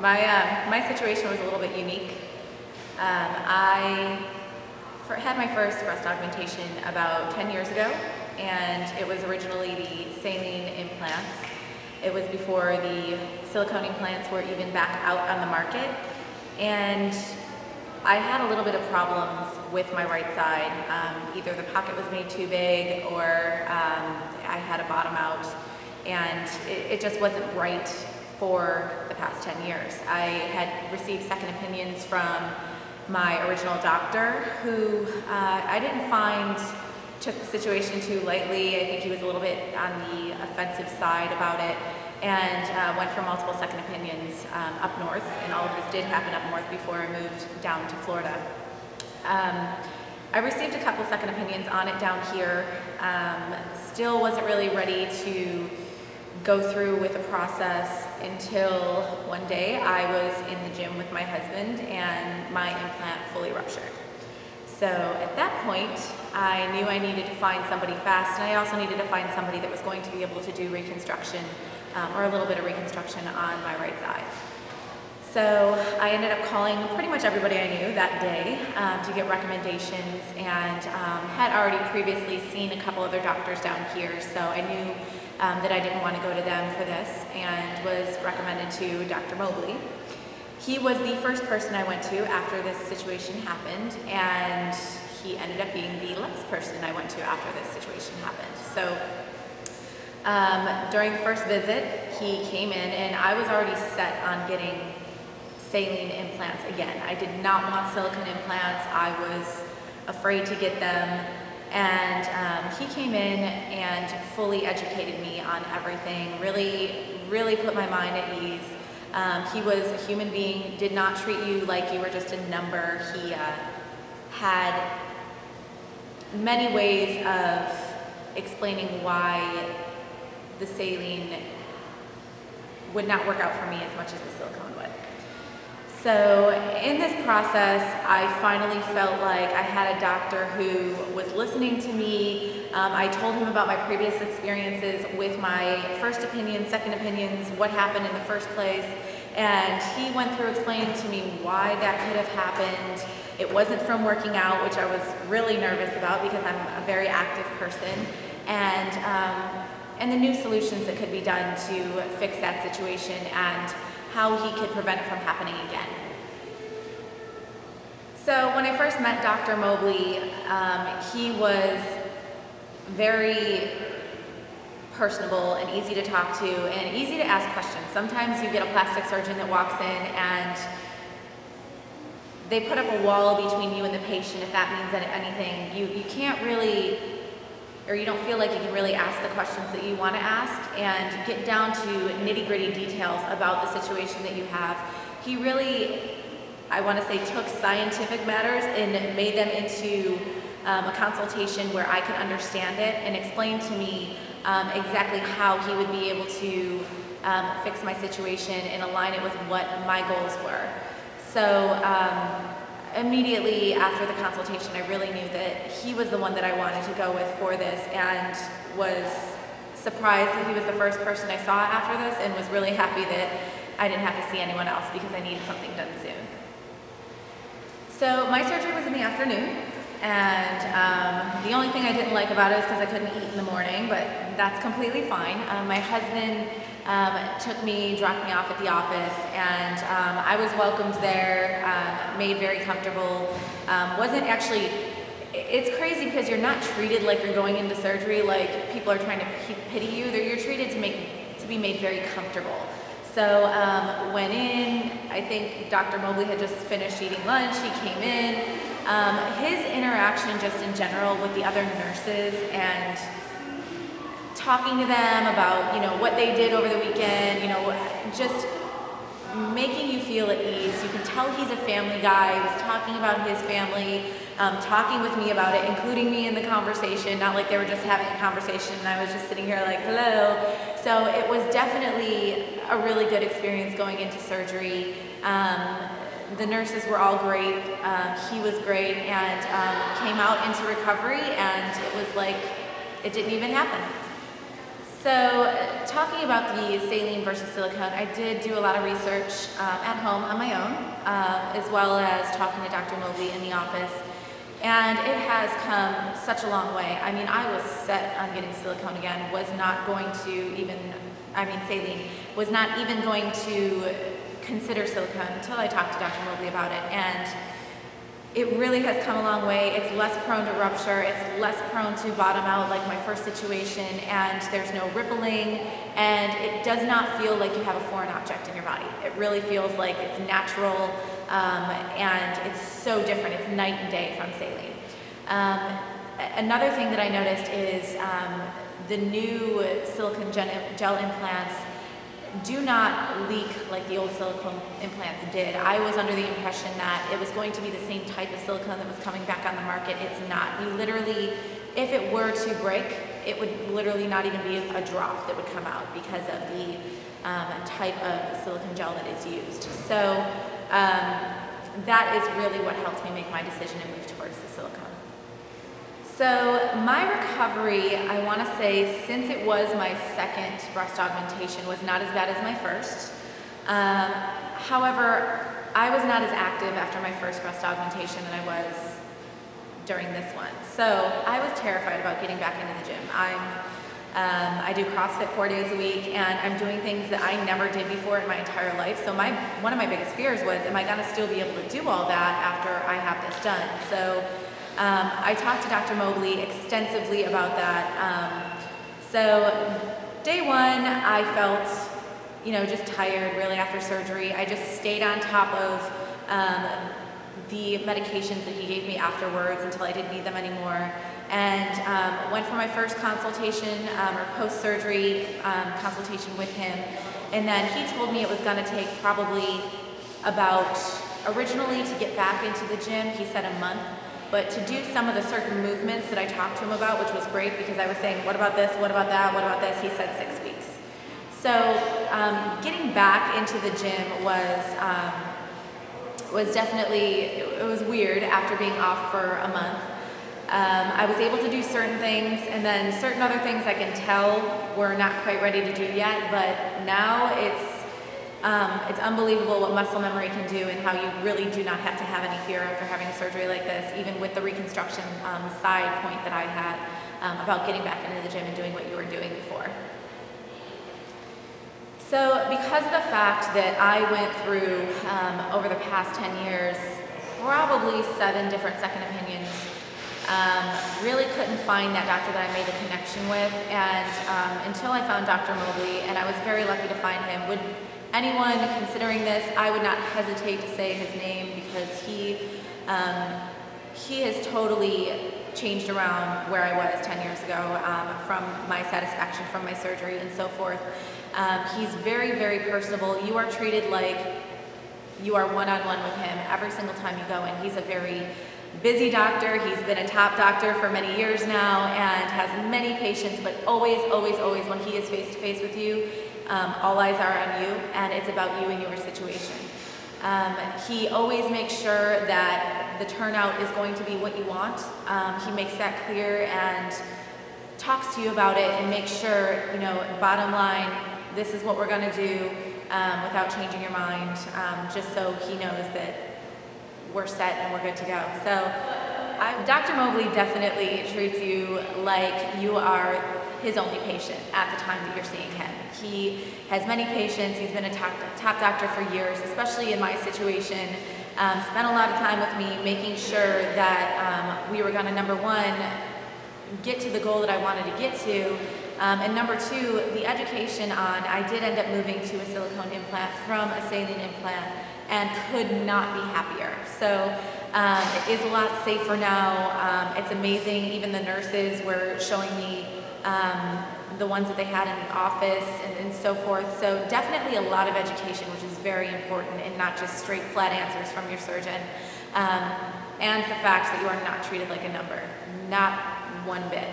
My, uh, my situation was a little bit unique. Um, I had my first breast augmentation about 10 years ago, and it was originally the saline implants. It was before the silicone implants were even back out on the market. And I had a little bit of problems with my right side. Um, either the pocket was made too big or um, I had a bottom out and it, it, just wasn't right for the past 10 years. I had received second opinions from my original doctor who uh, I didn't find took the situation too lightly. I think he was a little bit on the offensive side about it and uh, went for multiple second opinions um, up north, and all of this did happen up north before I moved down to Florida. Um, I received a couple second opinions on it down here. Um, still wasn't really ready to go through with a process until one day I was in the gym with my husband and my implant fully ruptured. So at that point, I knew I needed to find somebody fast, and I also needed to find somebody that was going to be able to do reconstruction um, or a little bit of reconstruction on my right side. So I ended up calling pretty much everybody I knew that day um, to get recommendations and um, had already previously seen a couple other doctors down here, so I knew um, that I didn't want to go to them for this and was recommended to Dr. Mobley. He was the first person I went to after this situation happened and he ended up being the last person I went to after this situation happened. So um, during the first visit, he came in and I was already set on getting saline implants again. I did not want silicone implants. I was afraid to get them. And um, he came in and fully educated me on everything, really, really put my mind at ease. Um, he was a human being, did not treat you like you were just a number. He uh, had many ways of explaining why the saline would not work out for me as much as the silicone. So in this process, I finally felt like I had a doctor who was listening to me. Um, I told him about my previous experiences with my first opinion, second opinions, what happened in the first place, and he went through explaining to me why that could have happened. It wasn't from working out, which I was really nervous about because I'm a very active person, and um, and the new solutions that could be done to fix that situation and how he could prevent it from happening again. So when I first met Dr. Mobley, um, he was very personable and easy to talk to and easy to ask questions. Sometimes you get a plastic surgeon that walks in and they put up a wall between you and the patient if that means anything. You, you can't really or you don't feel like you can really ask the questions that you want to ask and get down to nitty gritty details about the situation that you have. He really, I want to say, took scientific matters and made them into um, a consultation where I could understand it and explain to me um, exactly how he would be able to um, fix my situation and align it with what my goals were. So um, immediately after the consultation, I really knew that he was the one that I wanted to go with for this and was surprised that he was the first person I saw after this and was really happy that I didn't have to see anyone else because I needed something done soon. So my surgery was in the afternoon and um, the only thing I didn't like about it is because I couldn't eat in the morning, but that's completely fine. Um, my husband um, took me, dropped me off at the office, and um, I was welcomed there, um, made very comfortable. Um, wasn't actually, it's crazy because you're not treated like you're going into surgery, like people are trying to pity you. You're treated to make to be made very comfortable. So um, went in, I think Dr. Mobley had just finished eating lunch, he came in. Um, his interaction just in general with the other nurses and talking to them about, you know, what they did over the weekend, you know, just making you feel at ease. You can tell he's a family guy. He was talking about his family, um, talking with me about it, including me in the conversation, not like they were just having a conversation and I was just sitting here like, hello. So it was definitely a really good experience going into surgery. Um, the nurses were all great. Um, was great and um, came out into recovery and it was like it didn't even happen. So, uh, talking about the saline versus silicone, I did do a lot of research um, at home on my own, uh, as well as talking to Dr. Mobley in the office. And it has come such a long way. I mean, I was set on getting silicone again, was not going to even, I mean, saline, was not even going to consider silicone until I talked to Dr. Mobley about it. And it really has come a long way. It's less prone to rupture. It's less prone to bottom out like my first situation and there's no rippling and it does not feel like you have a foreign object in your body. It really feels like it's natural um, and it's so different. It's night and day from saline. Um, another thing that I noticed is um, the new silicone gel implants do not leak like the old silicone implants did. I was under the impression that it was going to be the same type of silicone that was coming back on the market. It's not. You literally, if it were to break, it would literally not even be a drop that would come out because of the um, type of silicone gel that is used. So um, that is really what helped me make my decision and move towards the silicone. So my recovery, I want to say, since it was my second breast augmentation, was not as bad as my first. Um, however, I was not as active after my first breast augmentation than I was during this one. So I was terrified about getting back into the gym. I'm, um, I do CrossFit four days a week, and I'm doing things that I never did before in my entire life. So my one of my biggest fears was, am I going to still be able to do all that after I have this done? So um, I talked to Dr. Mobley extensively about that. Um, so day one, I felt, you know, just tired really after surgery. I just stayed on top of um, the medications that he gave me afterwards until I didn't need them anymore. And um, went for my first consultation um, or post-surgery um, consultation with him. And then he told me it was gonna take probably about, originally to get back into the gym, he said a month. But to do some of the certain movements that I talked to him about, which was great because I was saying, what about this, what about that, what about this, he said six weeks. So um, getting back into the gym was, um, was definitely, it was weird after being off for a month. Um, I was able to do certain things and then certain other things I can tell we're not quite ready to do yet, but now it's um, it's unbelievable what muscle memory can do and how you really do not have to have any fear after having surgery like this, even with the reconstruction um, side point that I had um, about getting back into the gym and doing what you were doing before. So because of the fact that I went through, um, over the past 10 years, probably seven different second opinions, um, really couldn't find that doctor that I made a connection with, and um, until I found Dr. Mobley, and I was very lucky to find him, would anyone considering this, I would not hesitate to say his name because he, um, he has totally changed around where I was 10 years ago um, from my satisfaction from my surgery and so forth. Um, he's very, very personable. You are treated like you are one-on-one -on -one with him every single time you go in. He's a very busy doctor. He's been a top doctor for many years now and has many patients, but always, always, always when he is face-to-face -face with you, um, all eyes are on you, and it's about you and your situation. Um, he always makes sure that the turnout is going to be what you want. Um, he makes that clear and talks to you about it and makes sure, you know, bottom line, this is what we're going to do um, without changing your mind, um, just so he knows that we're set and we're good to go. So I, Dr. Mobley definitely treats you like you are his only patient at the time that you're seeing him. He has many patients, he's been a top, top doctor for years, especially in my situation. Um, spent a lot of time with me making sure that um, we were gonna, number one, get to the goal that I wanted to get to, um, and number two, the education on, I did end up moving to a silicone implant from a saline implant and could not be happier. So um, it is a lot safer now. Um, it's amazing. Even the nurses were showing me um, the ones that they had in the office and, and, so forth. So definitely a lot of education, which is very important and not just straight flat answers from your surgeon. Um, and the fact that you are not treated like a number, not one bit.